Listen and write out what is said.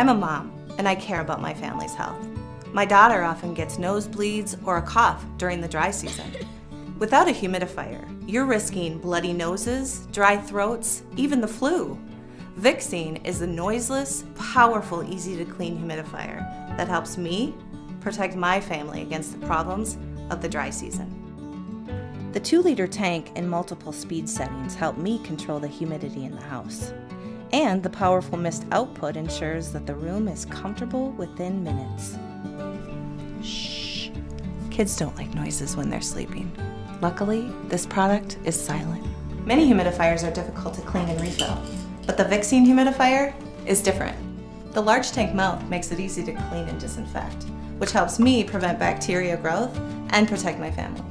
I'm a mom, and I care about my family's health. My daughter often gets nosebleeds or a cough during the dry season. Without a humidifier, you're risking bloody noses, dry throats, even the flu. Vixene is a noiseless, powerful, easy to clean humidifier that helps me protect my family against the problems of the dry season. The 2 liter tank and multiple speed settings help me control the humidity in the house. And the powerful mist output ensures that the room is comfortable within minutes. Shh. Kids don't like noises when they're sleeping. Luckily, this product is silent. Many humidifiers are difficult to clean and refill, but the Vixene humidifier is different. The large tank mouth makes it easy to clean and disinfect, which helps me prevent bacteria growth and protect my family.